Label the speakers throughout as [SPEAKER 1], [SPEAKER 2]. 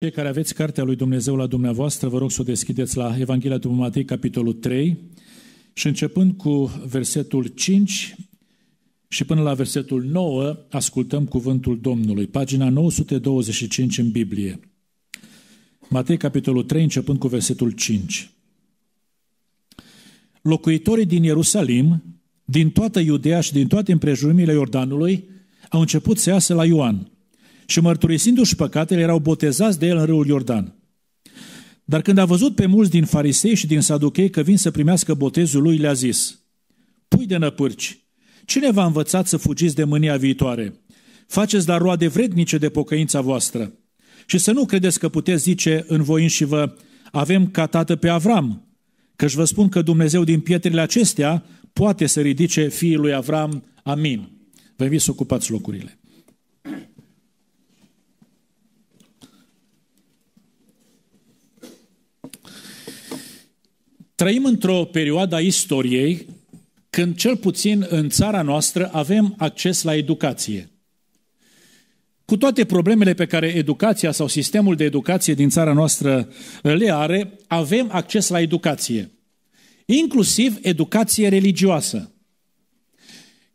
[SPEAKER 1] Cei care aveți Cartea lui Dumnezeu la dumneavoastră, vă rog să o deschideți la Evanghelia după Matei, capitolul 3, și începând cu versetul 5 și până la versetul 9, ascultăm cuvântul Domnului, pagina 925 în Biblie. Matei, capitolul 3, începând cu versetul 5. Locuitorii din Ierusalim, din toată Iudea și din toate împrejurimile Iordanului, au început să iasă la Ioan – și mărturisindu-și păcatele erau botezați de el în râul Iordan. Dar când a văzut pe mulți din farisei și din saduchei că vin să primească botezul lui, le-a zis, Pui de năpârci, cine v-a învățat să fugiți de mânia viitoare? Faceți dar roade vrednice de pocăința voastră. Și să nu credeți că puteți zice în voi și vă, avem ca tată pe Avram, căci vă spun că Dumnezeu din pietrele acestea poate să ridice fiul lui Avram. Amin. Vă invit să ocupați locurile. Trăim într-o perioadă a istoriei când cel puțin în țara noastră avem acces la educație. Cu toate problemele pe care educația sau sistemul de educație din țara noastră le are, avem acces la educație. Inclusiv educație religioasă.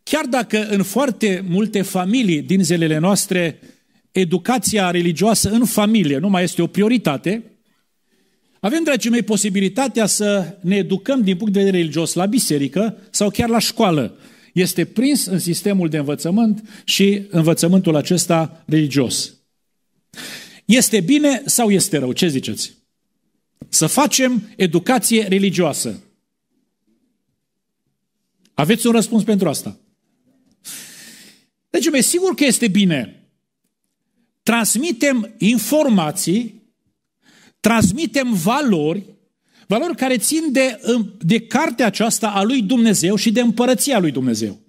[SPEAKER 1] Chiar dacă în foarte multe familii din zilele noastre educația religioasă în familie nu mai este o prioritate, avem, dragii mei, posibilitatea să ne educăm din punct de vedere religios la biserică sau chiar la școală. Este prins în sistemul de învățământ și învățământul acesta religios. Este bine sau este rău? Ce ziceți? Să facem educație religioasă. Aveți un răspuns pentru asta? Deci, sigur că este bine. Transmitem informații transmitem valori, valori care țin de, de cartea aceasta a lui Dumnezeu și de împărăția lui Dumnezeu.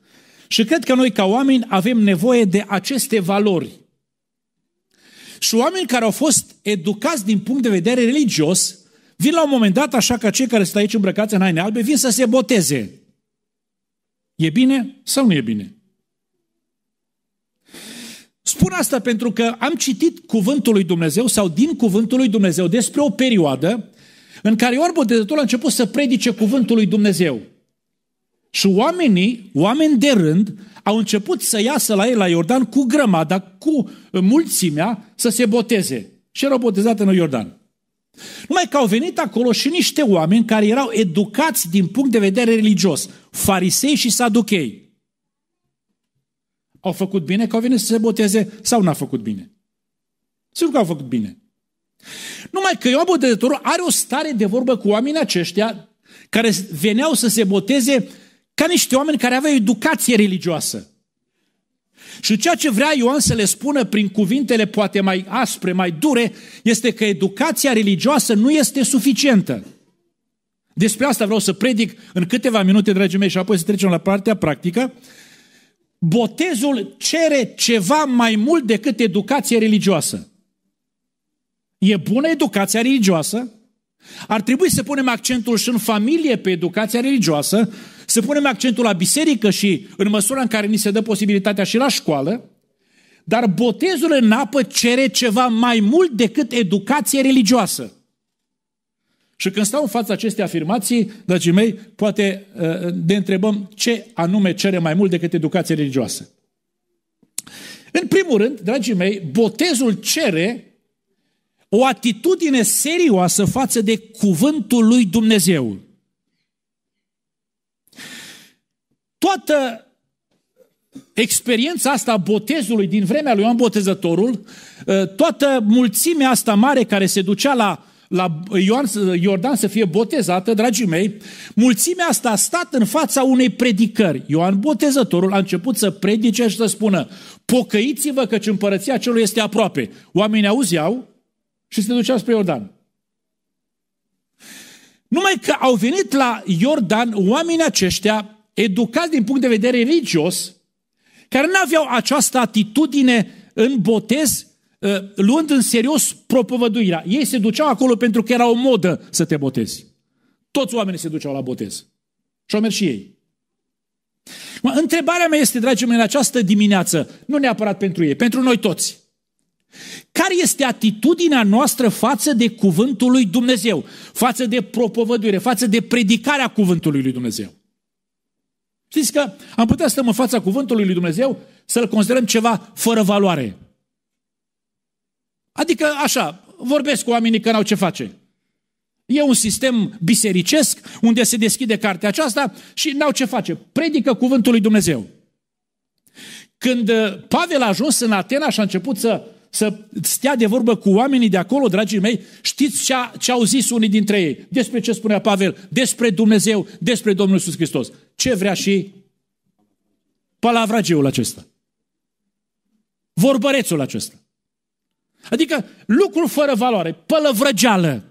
[SPEAKER 1] Și cred că noi ca oameni avem nevoie de aceste valori. Și oameni care au fost educați din punct de vedere religios, vin la un moment dat, așa ca cei care sunt aici îmbrăcați în haine albe, vin să se boteze. E bine sau nu e bine? Spun asta pentru că am citit cuvântul lui Dumnezeu sau din cuvântul lui Dumnezeu despre o perioadă în care Ioan Botezătorul a început să predice cuvântul lui Dumnezeu. Și oamenii, oameni de rând, au început să iasă la el la Iordan cu grămada, cu mulțimea, să se boteze. Și erau botezate în Iordan. Numai că au venit acolo și niște oameni care erau educați din punct de vedere religios, farisei și saduchei. Au făcut bine că au venit să se boteze sau n-a făcut bine? Sigur că au făcut bine. Numai că Ioan Botezătorul are o stare de vorbă cu oamenii aceștia care veneau să se boteze ca niște oameni care aveau educație religioasă. Și ceea ce vrea Ioan să le spună prin cuvintele poate mai aspre, mai dure, este că educația religioasă nu este suficientă. Despre asta vreau să predic în câteva minute, dragii mei, și apoi să trecem la partea practică botezul cere ceva mai mult decât educație religioasă. E bună educația religioasă, ar trebui să punem accentul și în familie pe educația religioasă, să punem accentul la biserică și în măsura în care ni se dă posibilitatea și la școală, dar botezul în apă cere ceva mai mult decât educație religioasă. Și când stau în fața acestei afirmații, dragii mei, poate uh, ne întrebăm ce anume cere mai mult decât educație religioasă. În primul rând, dragii mei, botezul cere o atitudine serioasă față de cuvântul lui Dumnezeu. Toată experiența asta a botezului din vremea lui Ioan Botezătorul, uh, toată mulțimea asta mare care se ducea la la Ioan, Iordan să fie botezată, dragii mei, mulțimea asta a stat în fața unei predicări. Ioan Botezătorul a început să predice și să spună, pocăiți-vă căci împărăția celui este aproape. Oamenii auzeau și se duceau spre Iordan. Numai că au venit la Iordan oamenii aceștia, educați din punct de vedere religios, care nu aveau această atitudine în botez Ă, luând în serios propovăduirea. Ei se duceau acolo pentru că era o modă să te botezi. Toți oamenii se duceau la botez. Și au mers și ei. Întrebarea mea este, dragii mei, în această dimineață, nu neapărat pentru ei, pentru noi toți. Care este atitudinea noastră față de cuvântul lui Dumnezeu, față de propovăduire, față de predicarea cuvântului lui Dumnezeu? Știți că am putea stăm în fața cuvântului lui Dumnezeu să-l considerăm ceva fără valoare. Adică așa, vorbesc cu oamenii că n-au ce face. E un sistem bisericesc unde se deschide cartea aceasta și n-au ce face. Predică cuvântul lui Dumnezeu. Când uh, Pavel a ajuns în Atena și a început să, să stea de vorbă cu oamenii de acolo, dragii mei, știți ce, a, ce au zis unii dintre ei? Despre ce spunea Pavel? Despre Dumnezeu, despre Domnul Iisus Hristos. Ce vrea și palavrageul acesta. Vorbărețul acesta. Adică lucruri fără valoare, pălăvrăgeală.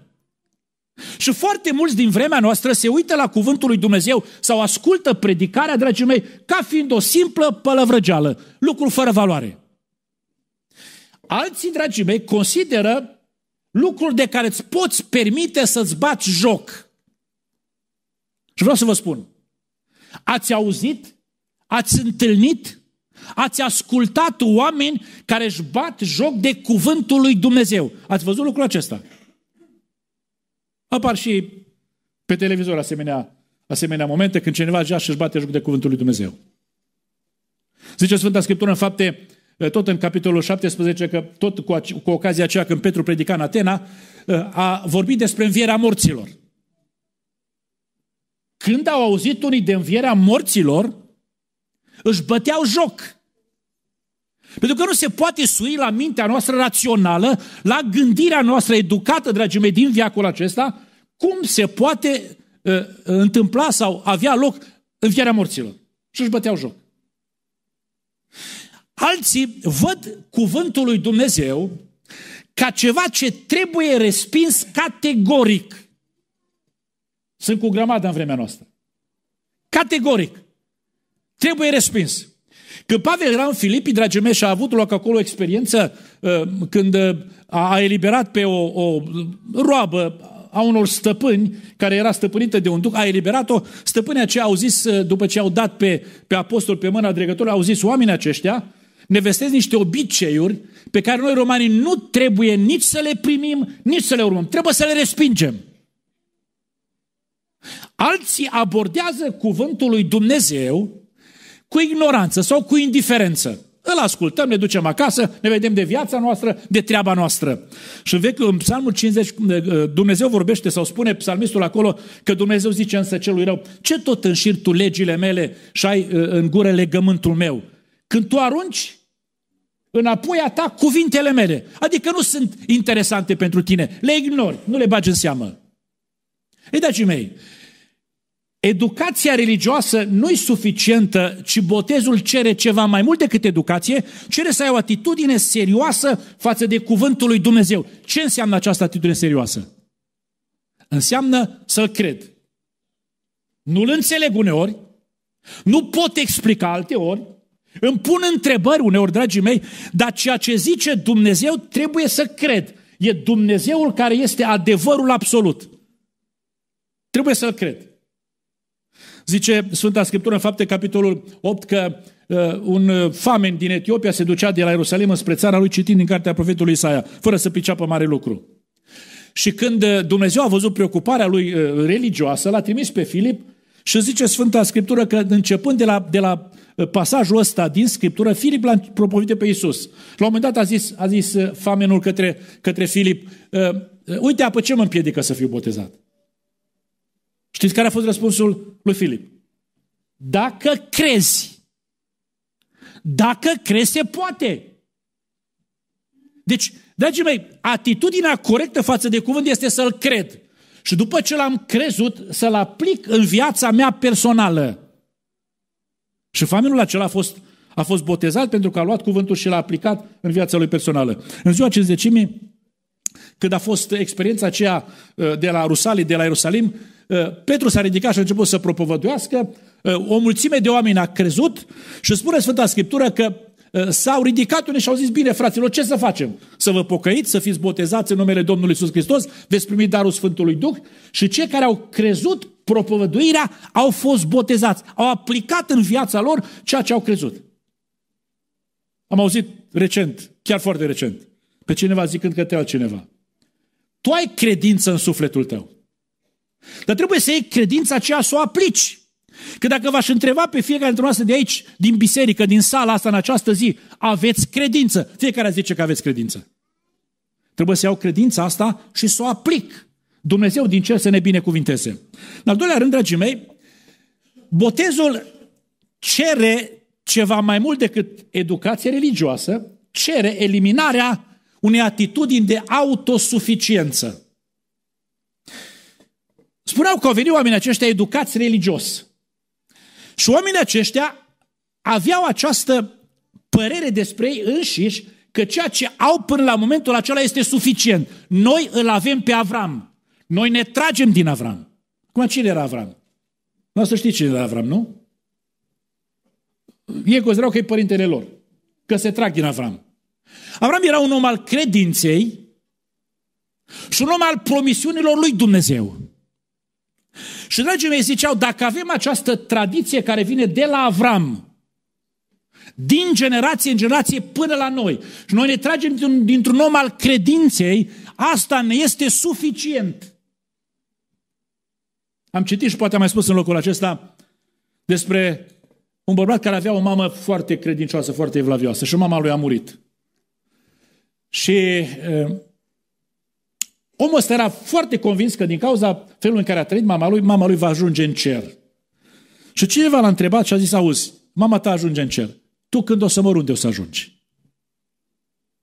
[SPEAKER 1] Și foarte mulți din vremea noastră se uită la cuvântul lui Dumnezeu sau ascultă predicarea, dragii mei, ca fiind o simplă pălăvrăgeală, lucru fără valoare. Alții, dragii mei, consideră lucruri de care îți poți permite să-ți bați joc. Și vreau să vă spun, ați auzit, ați întâlnit, ați ascultat oameni care își bat joc de cuvântul lui Dumnezeu. Ați văzut lucrul acesta? Apar și pe televizor asemenea, asemenea momente când cineva deja și-și bate joc de cuvântul lui Dumnezeu. Zice Sfânta Scriptură în fapte, tot în capitolul 17, că tot cu, cu ocazia aceea când Petru predica în Atena, a vorbit despre învierea morților. Când au auzit unii de învierea morților, își băteau joc. Pentru că nu se poate sui la mintea noastră rațională, la gândirea noastră educată, dragii mei, din viacul acesta, cum se poate uh, întâmpla sau avea loc învierea morților. Și își băteau joc. Alții văd cuvântul lui Dumnezeu ca ceva ce trebuie respins categoric. Sunt cu grămadă în vremea noastră. Categoric. Trebuie respins. Când Pavel era în Filipii, dragii mei, și a avut loc acolo o experiență uh, când uh, a eliberat pe o, o roabă a unor stăpâni, care era stăpânită de un duc, a eliberat-o, stăpânii aceia au zis, uh, după ce au dat pe, pe apostol pe mâna dregătorului, au zis, oamenii aceștia ne vestesc niște obiceiuri pe care noi romanii nu trebuie nici să le primim, nici să le urmăm. Trebuie să le respingem. Alții abordează cuvântul lui Dumnezeu cu ignoranță sau cu indiferență. Îl ascultăm, ne ducem acasă, ne vedem de viața noastră, de treaba noastră. Și vechi, în psalmul 50, Dumnezeu vorbește sau spune psalmistul acolo că Dumnezeu zice însă celui rău, ce tot înșiri tu legile mele și ai în gură legământul meu? Când tu arunci înapoi a ta cuvintele mele, adică nu sunt interesante pentru tine, le ignori, nu le bagi în seamă. Ei, dragii mei, Educația religioasă nu e suficientă, ci botezul cere ceva mai mult decât educație, cere să ai o atitudine serioasă față de cuvântul lui Dumnezeu. Ce înseamnă această atitudine serioasă? Înseamnă să-L cred. Nu-L înțeleg uneori, nu pot explica alte ori, îmi pun întrebări uneori, dragii mei, dar ceea ce zice Dumnezeu trebuie să cred. E Dumnezeul care este adevărul absolut. Trebuie să-L cred. Zice Sfânta Scriptură în fapte, capitolul 8, că uh, un famen din Etiopia se ducea de la Ierusalim spre țara lui citind din cartea profetului Isaia, fără să priceapă mare lucru. Și când uh, Dumnezeu a văzut preocuparea lui uh, religioasă, l-a trimis pe Filip și zice Sfânta Scriptură că începând de la, de la uh, pasajul ăsta din Scriptură, Filip l-a propovăduit pe Iisus. La un moment dat a zis, a zis uh, famenul către, către Filip, uite, apă ce mă împiedică să fiu botezat? Știți care a fost răspunsul lui Filip? Dacă crezi. Dacă crezi, se poate. Deci, dragii mei, atitudinea corectă față de cuvânt este să-l cred. Și după ce l-am crezut, să-l aplic în viața mea personală. Și familiul acela a fost, a fost botezat pentru că a luat cuvântul și l-a aplicat în viața lui personală. În ziua cinzecimii, când a fost experiența aceea uh, de la Rusalii, de la Ierusalim, uh, Petru s-a ridicat și a început să propovăduiască, uh, o mulțime de oameni a crezut și spune Sfânta Scriptură că s-au ridicat unii și au zis, bine fraților, ce să facem? Să vă pocăiți, să fiți botezați în numele Domnului Iisus Hristos, veți primi darul Sfântului Duh și cei care au crezut propovăduirea au fost botezați, au aplicat în viața lor ceea ce au crezut. Am auzit recent, chiar foarte recent, pe cineva zicând către altcineva. Tu ai credință în sufletul tău. Dar trebuie să iei credința aceea să o aplici. Că dacă v-aș întreba pe fiecare dintre noastre de aici, din biserică, din sala asta, în această zi, aveți credință? Fiecare zice că aveți credință. Trebuie să iau credința asta și să o aplic. Dumnezeu din cer să ne binecuvinteze. În al doilea rând, dragii mei, botezul cere ceva mai mult decât educație religioasă, cere eliminarea unei atitudini de autosuficiență. Spuneau că au venit oamenii aceștia educați religios. Și oamenii aceștia aveau această părere despre ei înșiși că ceea ce au până la momentul acela este suficient. Noi îl avem pe Avram. Noi ne tragem din Avram. Cum cine era Avram? Nu să știți cine era Avram, nu? Ei considerau că e părintele lor. Că se trag din Avram. Avram era un om al credinței și un om al promisiunilor lui Dumnezeu. Și dragii mei ziceau, dacă avem această tradiție care vine de la Avram, din generație în generație până la noi, și noi ne tragem dintr-un om al credinței, asta ne este suficient. Am citit și poate am mai spus în locul acesta despre un bărbat care avea o mamă foarte credincioasă, foarte evlavioasă și mama lui a murit. Și uh, omul ăsta era foarte convins că din cauza felului în care a trăit mama lui, mama lui va ajunge în cer. Și cineva l-a întrebat și a zis, auzi, mama ta ajunge în cer. Tu când o să mor, unde o să ajungi?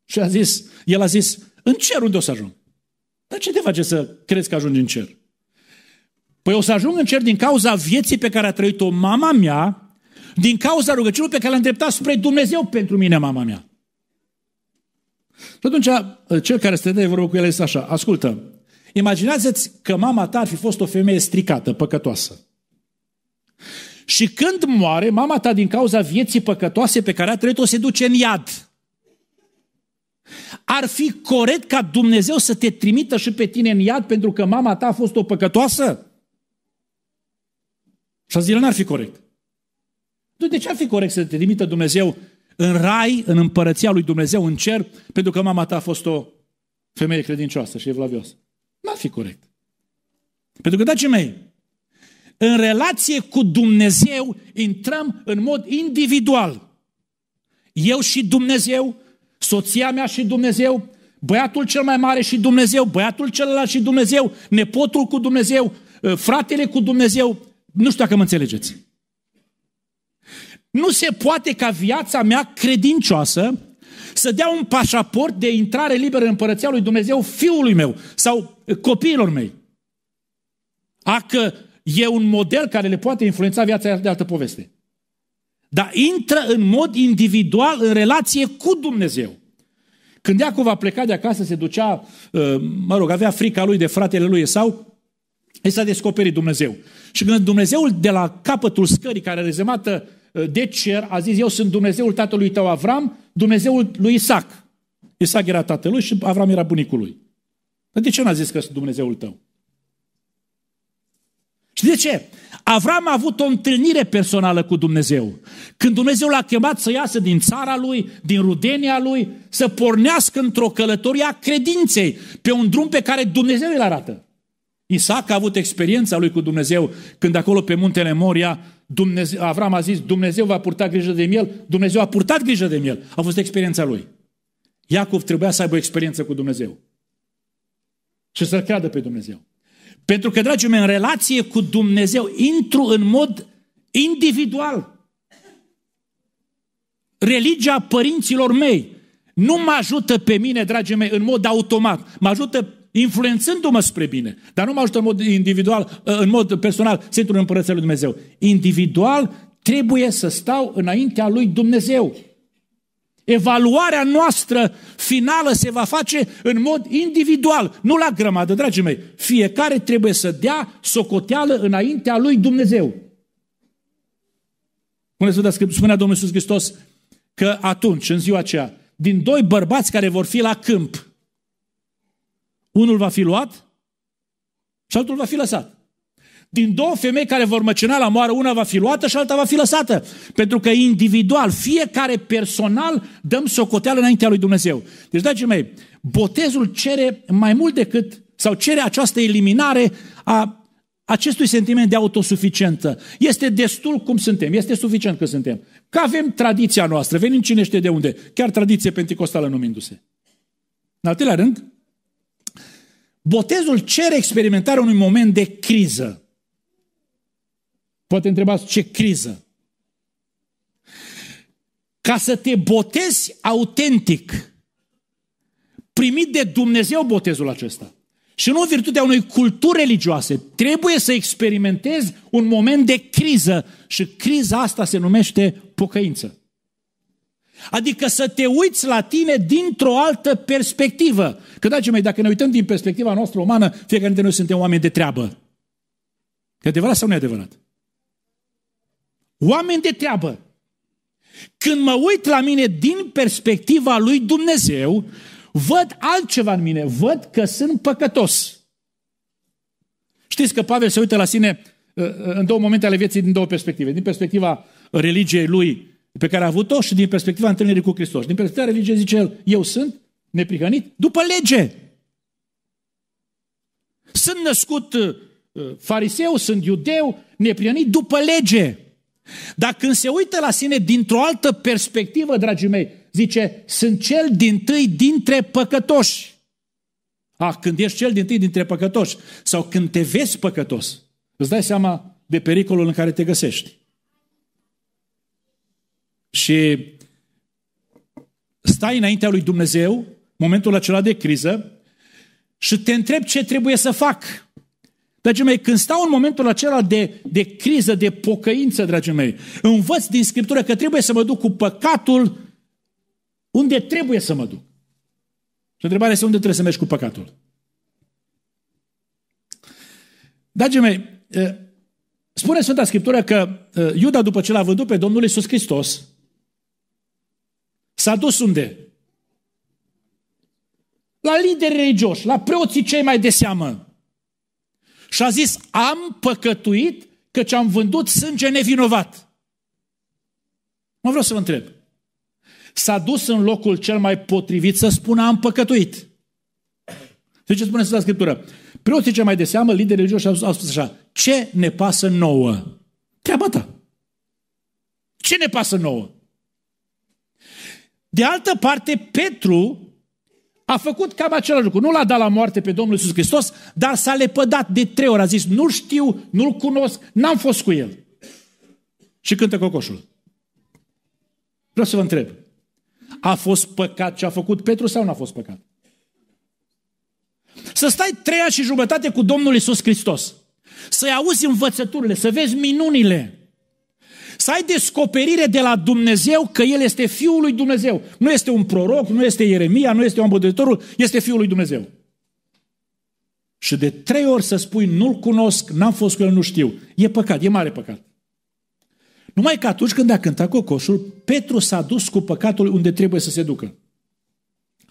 [SPEAKER 1] Și a zis, el a zis, în cer unde o să ajung? Dar ce te face să crezi că ajungi în cer? Păi o să ajung în cer din cauza vieții pe care a trăit-o mama mea, din cauza rugăciunii pe care l-a îndreptat spre Dumnezeu pentru mine, mama mea. Și atunci, cel care stătea de vorbă cu el este așa, ascultă, imaginați-ți că mama ta ar fi fost o femeie stricată, păcătoasă. Și când moare, mama ta din cauza vieții păcătoase pe care a trăit-o se duce în iad. Ar fi corect ca Dumnezeu să te trimită și pe tine în iad pentru că mama ta a fost o păcătoasă? Și a zis, n-ar fi corect. De ce ar fi corect să te trimită Dumnezeu în rai, în împărăția lui Dumnezeu, în cer, pentru că mama ta a fost o femeie credincioasă și evlavioasă? N-ar fi corect. Pentru că, dragii mei, în relație cu Dumnezeu intrăm în mod individual. Eu și Dumnezeu, soția mea și Dumnezeu, băiatul cel mai mare și Dumnezeu, băiatul celălalt și Dumnezeu, nepotul cu Dumnezeu, fratele cu Dumnezeu. Nu știu dacă mă înțelegeți. Nu se poate ca viața mea credincioasă să dea un pașaport de intrare liberă în împărăția lui Dumnezeu fiului meu sau copiilor mei. A că e un model care le poate influența viața de altă poveste. Dar intră în mod individual în relație cu Dumnezeu. Când Iacov a plecat de acasă, se ducea, uh, mă rog, avea frica lui de fratele lui sau i s-a descoperit Dumnezeu. Și când Dumnezeul de la capătul scării, care rezemată Uh, de cer, a zis, eu sunt Dumnezeul tatălui tău Avram, Dumnezeul lui Isaac. Isaac era tatălui și Avram era bunicul lui. Dar de ce n-a zis că sunt Dumnezeul tău? Și de ce? Avram a avut o întâlnire personală cu Dumnezeu. Când Dumnezeu l-a chemat să iasă din țara lui, din rudenia lui, să pornească într-o călătorie a credinței, pe un drum pe care Dumnezeu îl arată. Isaac a avut experiența lui cu Dumnezeu când acolo pe muntele Moria Dumnezeu, Avram a zis, Dumnezeu va purta grijă de el, Dumnezeu a purtat grijă de el. A fost experiența lui. Iacov trebuia să aibă o experiență cu Dumnezeu. Și să-L creadă pe Dumnezeu. Pentru că, dragii mei, în relație cu Dumnezeu intru în mod individual. Religia părinților mei nu mă ajută pe mine, dragii mei, în mod automat. Mă ajută influențându-mă spre bine. Dar nu mă ajută în mod individual, în mod personal, să intru în Împărăția lui Dumnezeu. Individual trebuie să stau înaintea lui Dumnezeu. Evaluarea noastră finală se va face în mod individual, nu la grămadă, dragii mei. Fiecare trebuie să dea socoteală înaintea lui Dumnezeu. Spunea Domnul Iisus Hristos că atunci, în ziua aceea, din doi bărbați care vor fi la câmp, unul va fi luat și altul va fi lăsat. Din două femei care vor măcina la moară, una va fi luată și alta va fi lăsată. Pentru că individual, fiecare personal, dăm socoteală înaintea lui Dumnezeu. Deci, dragii mei, botezul cere mai mult decât, sau cere această eliminare a acestui sentiment de autosuficiență. Este destul cum suntem, este suficient că suntem. Că avem tradiția noastră, venim cine știe de unde, chiar tradiție penticostală numindu-se. În al treilea rând, botezul cere experimentarea unui moment de criză. Poate întrebați ce criză? Ca să te botezi autentic, primit de Dumnezeu botezul acesta și nu în virtutea unei culturi religioase, trebuie să experimentezi un moment de criză și criza asta se numește pocăință. Adică să te uiți la tine dintr-o altă perspectivă. Că, dragii mei, dacă ne uităm din perspectiva noastră umană, fiecare dintre noi suntem oameni de treabă. E adevărat sau nu e adevărat? Oameni de treabă. Când mă uit la mine din perspectiva lui Dumnezeu, văd altceva în mine, văd că sunt păcătos. Știți că Pavel se uită la sine uh, uh, în două momente ale vieții din două perspective. Din perspectiva religiei lui pe care a avut-o și din perspectiva întâlnirii cu Hristos. Din perspectiva religiei zice el, eu sunt neprihănit după lege. Sunt născut uh, fariseu, sunt iudeu, neprihănit după lege. Dar când se uită la sine dintr-o altă perspectivă, dragii mei, zice, sunt cel din tâi dintre păcătoși. Ah, când ești cel din tâi dintre păcătoși sau când te vezi păcătos, îți dai seama de pericolul în care te găsești. Și stai înaintea lui Dumnezeu, momentul acela de criză, și te întrebi ce trebuie să fac. Dragii mei, când stau în momentul acela de, de criză, de pocăință, dragii mei, învăț din Scriptură că trebuie să mă duc cu păcatul unde trebuie să mă duc. Și întrebarea este unde trebuie să mergi cu păcatul. Dragii mei, spune Sfânta Scriptură că Iuda, după ce l-a vândut pe Domnul Iisus Hristos, s-a dus unde? La lideri religioși, la preoții cei mai de seamă. Și a zis, am păcătuit căci am vândut sânge nevinovat. Mă vreau să vă întreb s-a dus în locul cel mai potrivit să spună am păcătuit. Și ce spune Sfânta Scriptură? Preoții ce mai de seamă, liderii religioși au, au spus așa, ce ne pasă nouă? Treaba ta. Ce ne pasă nouă? De altă parte, Petru a făcut cam același lucru. Nu l-a dat la moarte pe Domnul Iisus Hristos, dar s-a lepădat de trei ori. A zis, nu știu, nu-l cunosc, n-am fost cu el. Și cântă cocoșul. Vreau să vă întreb. A fost păcat ce a făcut Petru sau nu a fost păcat? Să stai trei ani și jumătate cu Domnul Isus Hristos. Să-i auzi învățăturile, să vezi minunile. Să ai descoperire de la Dumnezeu că El este Fiul lui Dumnezeu. Nu este un proroc, nu este Ieremia, nu este un bădătorul, este Fiul lui Dumnezeu. Și de trei ori să spui, nu-L cunosc, n-am fost cu El, nu știu. E păcat, e mare păcat. Numai că atunci când a cântat cocoșul, Petru s-a dus cu păcatul unde trebuie să se ducă.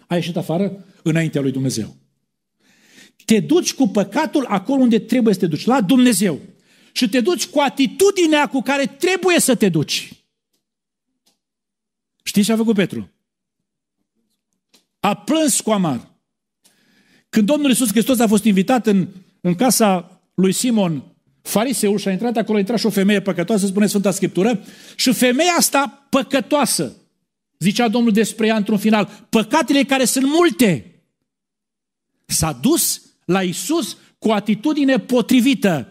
[SPEAKER 1] A ieșit afară înaintea lui Dumnezeu. Te duci cu păcatul acolo unde trebuie să te duci, la Dumnezeu. Și te duci cu atitudinea cu care trebuie să te duci. Știți ce a făcut Petru? A plâns cu amar. Când Domnul Iisus Hristos a fost invitat în, în casa lui Simon fariseul și a intrat acolo, a intrat și o femeie păcătoasă, spune Sfânta Scriptură, și femeia asta păcătoasă, zicea Domnul despre ea într-un final, păcatele care sunt multe, s-a dus la Isus cu o atitudine potrivită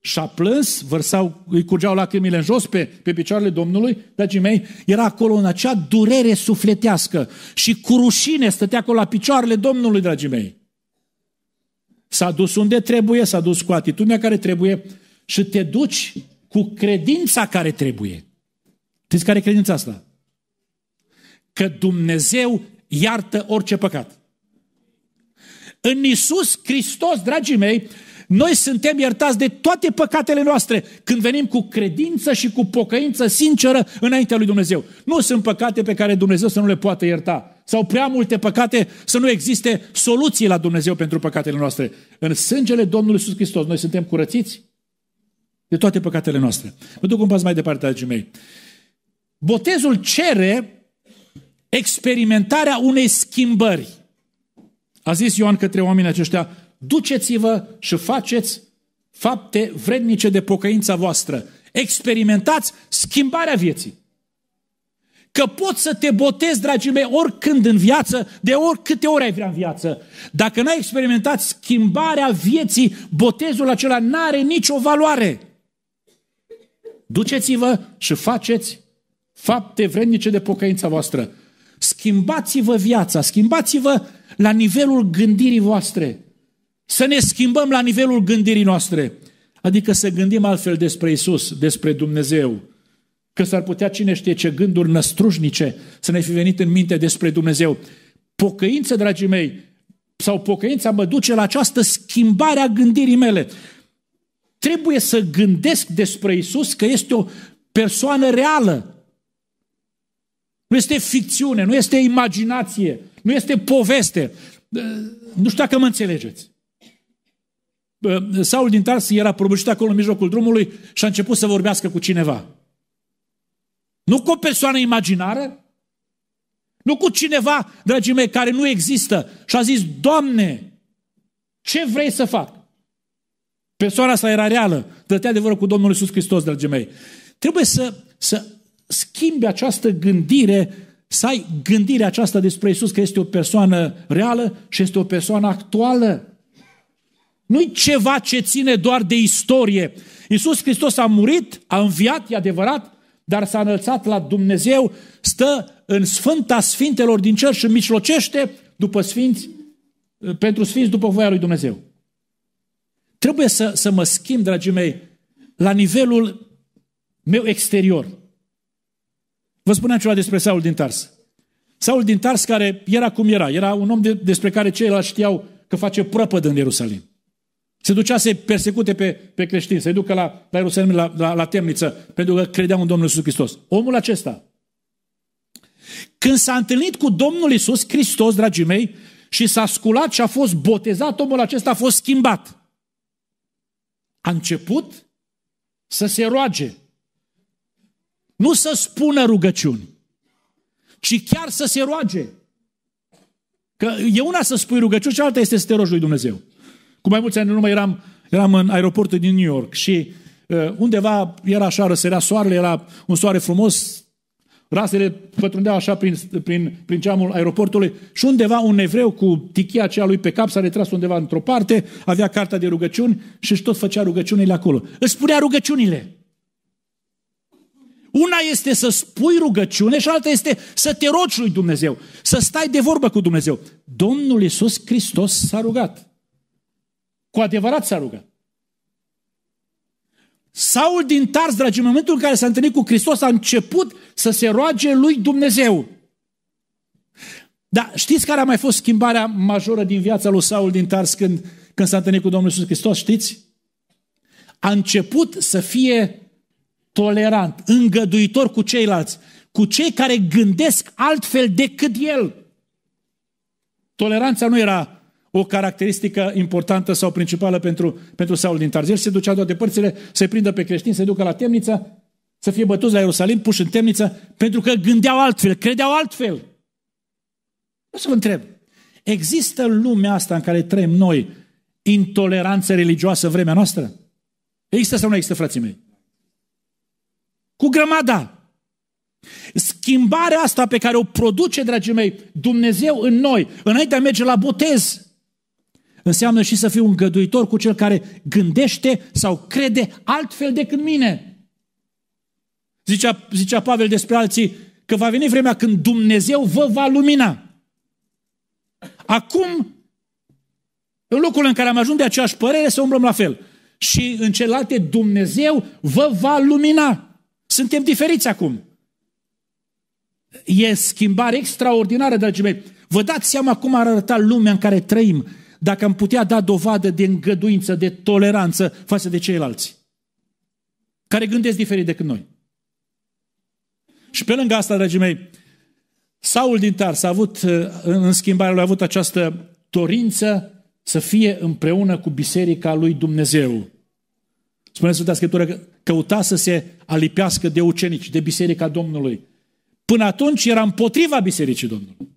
[SPEAKER 1] și a plâns, vărsau, îi curgeau lacrimile în jos pe, pe picioarele Domnului, dragii mei, era acolo în acea durere sufletească și cu rușine stătea acolo la picioarele Domnului, dragii mei. S-a dus unde trebuie, s-a dus cu atitudinea care trebuie și te duci cu credința care trebuie. Știți care e credința asta? Că Dumnezeu iartă orice păcat. În Isus Hristos, dragii mei, noi suntem iertați de toate păcatele noastre când venim cu credință și cu pocăință sinceră înaintea lui Dumnezeu. Nu sunt păcate pe care Dumnezeu să nu le poată ierta. Sau prea multe păcate să nu existe soluții la Dumnezeu pentru păcatele noastre. În sângele Domnului Iisus Hristos noi suntem curățiți de toate păcatele noastre. Mă duc un pas mai departe, dragii mei. Botezul cere experimentarea unei schimbări. A zis Ioan către oamenii aceștia, duceți-vă și faceți fapte vrednice de pocăința voastră. Experimentați schimbarea vieții. Că poți să te botezi, dragii mei, oricând în viață, de oricâte ori ai vrea în viață. Dacă n-ai experimentat schimbarea vieții, botezul acela n-are nicio valoare. Duceți-vă și faceți fapte vrednice de pocăința voastră. Schimbați-vă viața, schimbați-vă la nivelul gândirii voastre. Să ne schimbăm la nivelul gândirii noastre. Adică să gândim altfel despre Isus, despre Dumnezeu. Că s-ar putea cine știe ce gânduri năstrușnice să ne fi venit în minte despre Dumnezeu. Pocăință, dragii mei, sau pocăința mă duce la această schimbare a gândirii mele. Trebuie să gândesc despre Isus că este o persoană reală. Nu este ficțiune, nu este imaginație, nu este poveste. Nu știu dacă mă înțelegeți. Saul din Tars era prăbușit acolo în mijlocul drumului și a început să vorbească cu cineva. Nu cu o persoană imaginară, nu cu cineva, dragii mei, care nu există. Și a zis, Doamne, ce vrei să fac? Persoana asta era reală, dătea adevărul cu Domnul Iisus Hristos, dragii mei. Trebuie să, să schimbi această gândire, să ai gândirea aceasta despre Iisus, că este o persoană reală și este o persoană actuală. Nu-i ceva ce ține doar de istorie. Iisus Hristos a murit, a înviat, e adevărat, dar s-a înălțat la Dumnezeu, stă în Sfânta Sfintelor din cer și mijlocește după sfinți, pentru sfinți după voia lui Dumnezeu. Trebuie să, să mă schimb, dragii mei, la nivelul meu exterior. Vă spuneam ceva despre Saul din Tars. Saul din Tars care era cum era, era un om de, despre care ceilalți știau că face prăpăd în Ierusalim. Se ducea să persecute pe, pe creștini, să-i ducă la, la Ierusalim, la, la, la temniță, pentru că credeau în Domnul Iisus Hristos. Omul acesta, când s-a întâlnit cu Domnul Iisus Hristos, dragii mei, și s-a sculat și a fost botezat, omul acesta a fost schimbat. A început să se roage. Nu să spună rugăciuni, ci chiar să se roage. Că e una să spui rugăciuni și alta este să te rogi lui Dumnezeu. Cu mai mulți ani în urmă eram, eram în aeroportul din New York și uh, undeva era așa, răsărea soarele, era un soare frumos, rasele pătrundeau așa prin, prin, prin geamul aeroportului și undeva un evreu cu tichia aceea lui pe cap s-a retras undeva într-o parte, avea cartea de rugăciuni și își tot făcea rugăciunile acolo. Îți spunea rugăciunile. Una este să spui rugăciune și alta este să te rogi lui Dumnezeu, să stai de vorbă cu Dumnezeu. Domnul Iisus Hristos s-a rugat. Cu adevărat s-a rugat. Saul din Tars, dragi, în momentul în care s-a întâlnit cu Hristos, a început să se roage lui Dumnezeu. Dar știți care a mai fost schimbarea majoră din viața lui Saul din Tars când, când s-a întâlnit cu Domnul Iisus Hristos? Știți? A început să fie tolerant, îngăduitor cu ceilalți, cu cei care gândesc altfel decât el. Toleranța nu era o caracteristică importantă sau principală pentru, pentru Saul din Tarz. El se ducea toate părțile, să prindă pe creștini, să ducă la temniță, să fie bătuți la Ierusalim, puși în temniță, pentru că gândeau altfel, credeau altfel. O să vă întreb, există în lumea asta în care trăim noi intoleranță religioasă vremea noastră? Există sau nu există, frații mei? Cu grămada. Schimbarea asta pe care o produce, dragii mei, Dumnezeu în noi, înainte de a merge la botez, Înseamnă și să fiu îngăduitor cu cel care gândește sau crede altfel decât mine. Zicea, zicea Pavel despre alții că va veni vremea când Dumnezeu vă va lumina. Acum, în locul în care am ajuns de aceeași părere, să umblăm la fel. Și în celelalte Dumnezeu vă va lumina. Suntem diferiți acum. E schimbare extraordinară, dragii mei. Vă dați seama cum ar arăta lumea în care trăim dacă am putea da dovadă de îngăduință, de toleranță față de ceilalți, care gândesc diferit decât noi. Și pe lângă asta, dragii mei, Saul din Tars a avut, în schimbarea lui, a avut această dorință să fie împreună cu biserica lui Dumnezeu. Spune Sfânta Scriptură că căuta să se alipească de ucenici, de Biserica Domnului. Până atunci era împotriva Bisericii Domnului.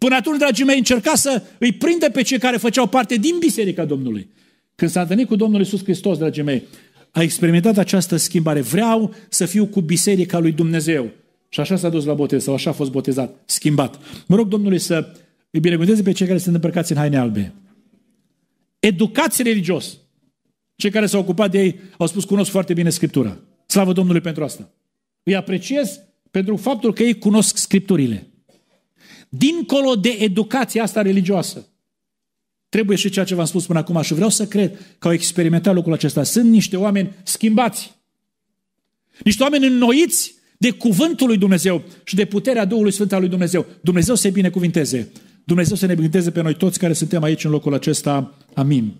[SPEAKER 1] Până atunci, dragii mei, încerca să îi prinde pe cei care făceau parte din Biserica Domnului. Când s-a întâlnit cu Domnul Isus Hristos, dragii mei, a experimentat această schimbare. Vreau să fiu cu Biserica lui Dumnezeu. Și așa s-a dus la botez sau așa a fost botezat, schimbat. Mă rog Domnului să îi binecuvânteze pe cei care sunt îmbrăcați în haine albe. Educați religios. Cei care s-au ocupat de ei au spus, cunosc foarte bine Scriptura. Slavă Domnului pentru asta. Îi apreciez pentru faptul că ei cunosc Scripturile. Dincolo de educația asta religioasă, trebuie și ceea ce v-am spus până acum și vreau să cred că au experimentat lucrul acesta. Sunt niște oameni schimbați. Niște oameni înnoiți de cuvântul lui Dumnezeu și de puterea Duhului Sfânt al lui Dumnezeu. Dumnezeu să binecuvinteze. Dumnezeu să ne binecuvinteze pe noi toți care suntem aici în locul acesta. Amin.